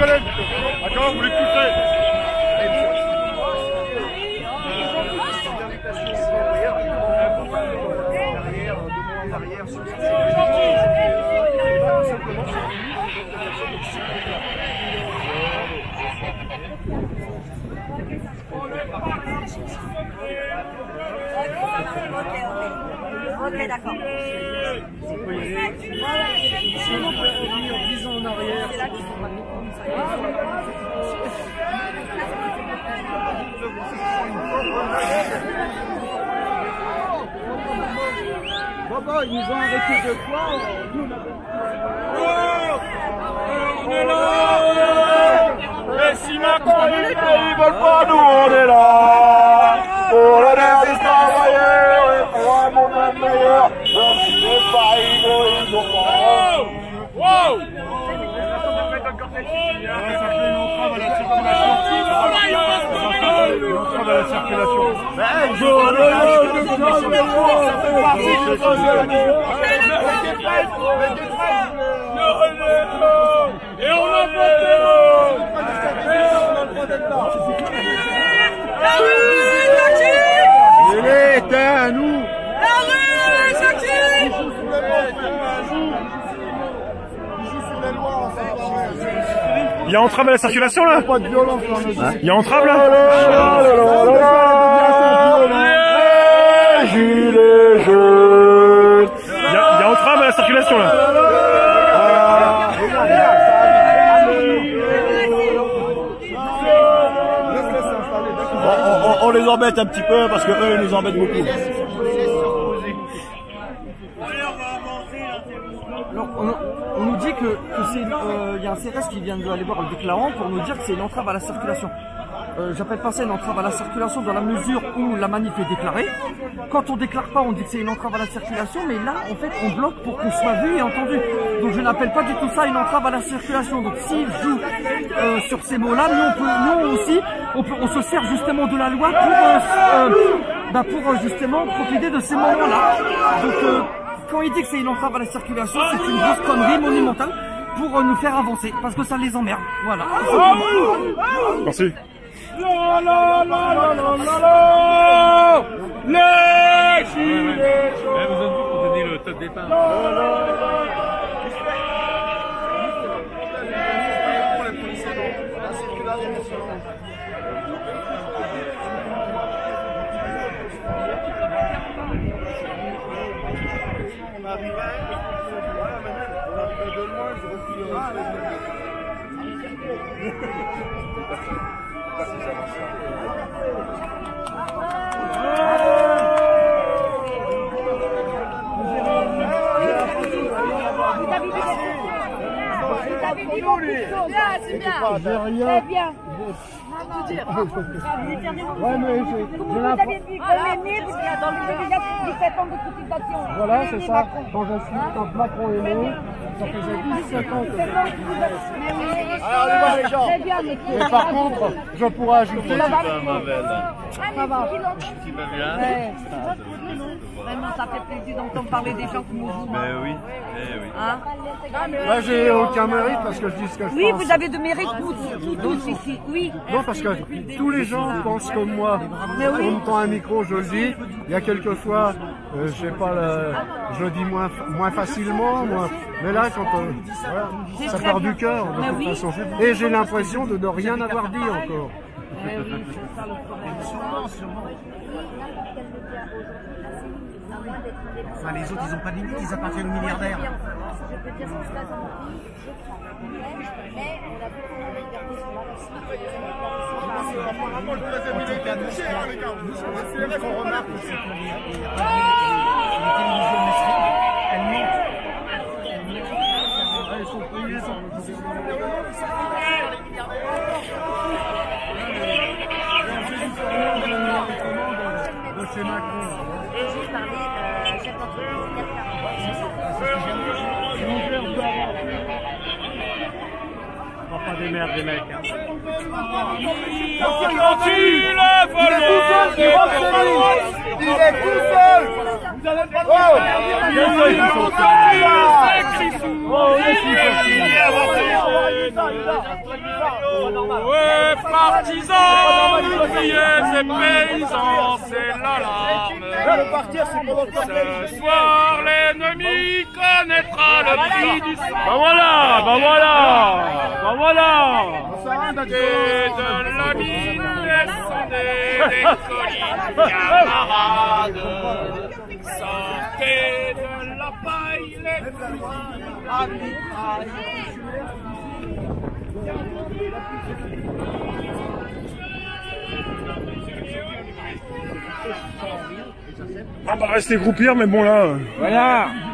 collègues. D'accord, vous les poussez. Ok, d'accord. En arrière. Baba, ils nous ont arrêté de quoi Nous, on est là. Et si Macron pays veulent pas, nous on est là Pour le dernier travailleurs et pour un monde meilleur Même si les pays ne ils ont pas Wow Ça fait une entrave à la circulation. Une entrave à la circulation. Ben, Et on a voté La rue, Jackie Il est à nous La rue, Jackie Il y a entrave à la circulation là Pas de violence dans nos Il y a entrave là Les gilets jaunes il y, a, entrave à la circulation là on, on- on les embête un petit peu parce que eux ils nous embêtent beaucoup. Alors, on, nous dit que, euh, y a un CRS qui vient d'aller voir le déclarant pour nous dire que c'est une entrave à la circulation. Euh, J'appelle pas ça une entrave à la circulation dans la mesure où la manif est déclarée. Quand on déclare pas, on dit que c'est une entrave à la circulation, mais là, en fait, on bloque pour qu'on soit vu et entendu. Donc je n'appelle pas du tout ça une entrave à la circulation. Donc s'il joue euh, sur ces mots-là, nous, nous aussi, on, se sert justement de la loi pour, euh, bah, pour justement profiter de ces moments-là. Quand il dit que c'est une entrave à la circulation, c'est une grosse connerie monumentale pour euh, nous faire avancer, parce que ça les emmerde. Voilà. Merci. La la la la la la la Les gilets jaunes Vous avez pour donner le top départ. On arrivait, voilà, on arrivait de loin, je. Bien, c'est bien. Bien Ouais, mais j'ai j'ai Vous l'impression. avez vu comme est né, parce qu'il y a dans le déjà 17 ans de cotisation. Voilà, Né, c'est ça. Quand je suis, quand Macron est né, ça faisait 17 ans que 17 ans que vous êtes- Mais oui. Alors, allez voir les gens. Et par contre, je pourrais ajouter. Ça va Ça va Tu vas bien Ouais. Vraiment, ça fait plaisir d'entendre parler des gens qui nous jouent. Oui, oui. Hein Moi, j'ai aucun mérite parce que je dis ce que je oui, pense. vous avez de mérite, vous, tous, tous ici. Oui. Non, parce que tous les gens pensent comme moi. On me tend un micro, je le dis. Il y a quelques fois, euh, je sais pas, le- je le dis moins, moins facilement, mais là, quand euh, voilà, ça part du cœur, de toute façon. Et j'ai l'impression de ne rien avoir dit encore. Eh. Enfin, les autres, ils ont pas de limite, ils appartiennent aux milliardaires. Mais on a beaucoup de liberté sur la qu'on remarque, c'est que les, les, les pas des merdes, les mecs. Hein. Il est tout seul Vous pas le Oh. Oh, sont sortis. Ouais, partisans, ouvriers et paysans, c'est l'alarme. Partir, c'est Ce soir, l'ennemi connaîtra le prix du sang. Bah voilà, bah voilà, bah voilà. Et de la mine, descendez des collines, camarades. Sortez de la On va rester groupir, mais bon là. Voilà